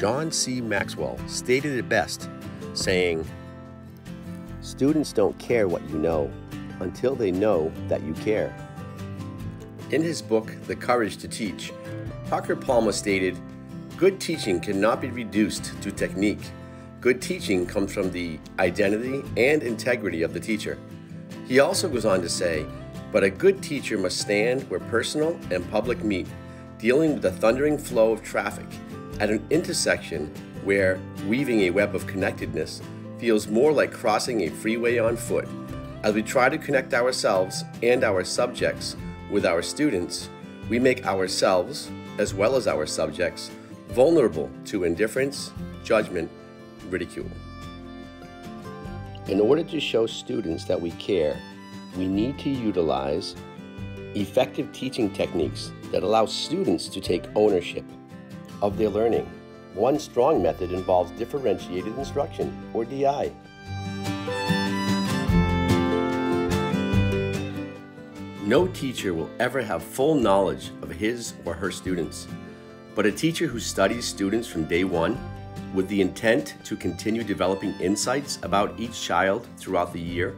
John C. Maxwell stated it best, saying, Students don't care what you know until they know that you care. In his book, The Courage to Teach, Parker Palmer stated, Good teaching cannot be reduced to technique. Good teaching comes from the identity and integrity of the teacher. He also goes on to say, But a good teacher must stand where personal and public meet, dealing with the thundering flow of traffic at an intersection where weaving a web of connectedness feels more like crossing a freeway on foot. As we try to connect ourselves and our subjects with our students, we make ourselves, as well as our subjects, vulnerable to indifference, judgment, ridicule. In order to show students that we care, we need to utilize effective teaching techniques that allow students to take ownership of their learning. One strong method involves differentiated instruction, or DI. No teacher will ever have full knowledge of his or her students, but a teacher who studies students from day one with the intent to continue developing insights about each child throughout the year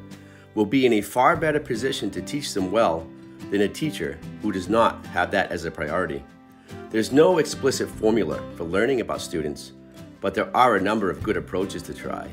will be in a far better position to teach them well than a teacher who does not have that as a priority. There's no explicit formula for learning about students, but there are a number of good approaches to try.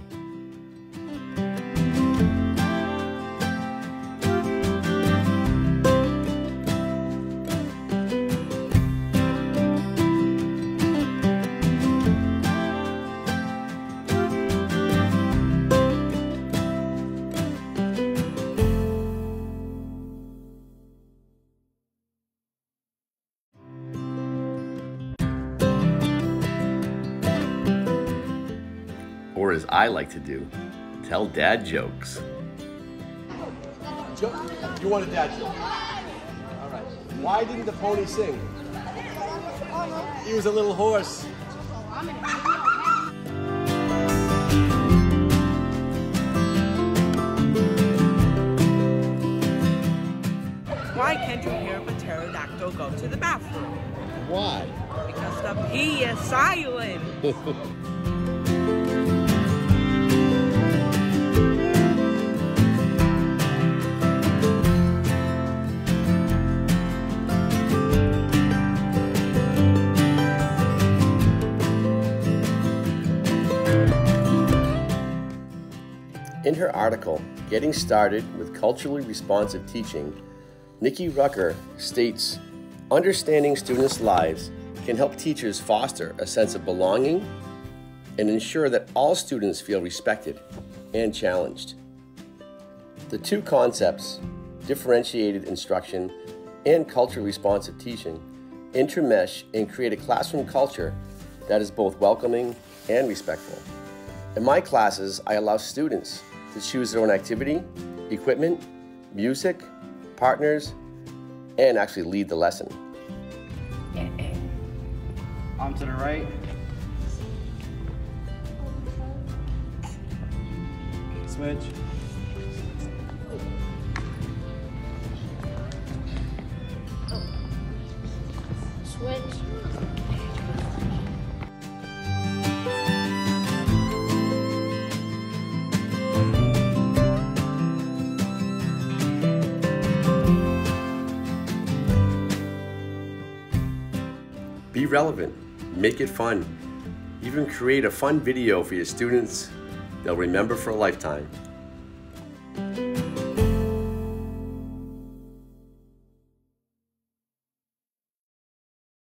Or as I like to do, tell dad jokes. You want a dad joke? All right. Why didn't the pony sing? He was a little horse. Why can't you hear a pterodactyl go to the bathroom? Why? Because the P is silent. In her article, Getting Started with Culturally Responsive Teaching, Nikki Rucker states Understanding students' lives can help teachers foster a sense of belonging and ensure that all students feel respected and challenged. The two concepts, differentiated instruction and culturally responsive teaching, intermesh and create a classroom culture that is both welcoming and respectful. In my classes, I allow students to choose their own activity, equipment, music, partners, and actually lead the lesson. On to the right. Switch. Be relevant, make it fun. Even create a fun video for your students they'll remember for a lifetime.